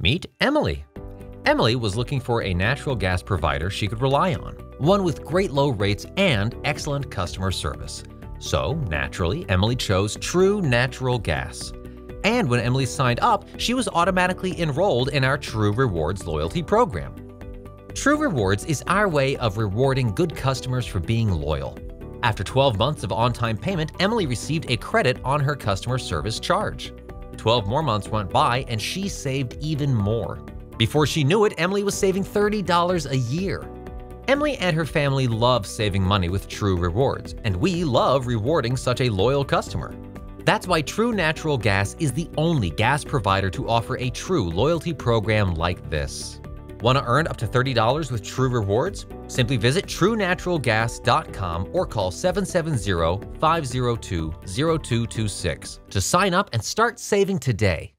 Meet Emily. Emily was looking for a natural gas provider she could rely on, one with great low rates and excellent customer service. So, naturally, Emily chose True Natural Gas. And when Emily signed up, she was automatically enrolled in our True Rewards loyalty program. True Rewards is our way of rewarding good customers for being loyal. After 12 months of on time payment, Emily received a credit on her customer service charge. 12 more months went by and she saved even more. Before she knew it, Emily was saving $30 a year. Emily and her family love saving money with True Rewards, and we love rewarding such a loyal customer. That's why True Natural Gas is the only gas provider to offer a true loyalty program like this. Want to earn up to $30 with True Rewards? Simply visit truenaturalgas.com or call 770 502 0226 to sign up and start saving today.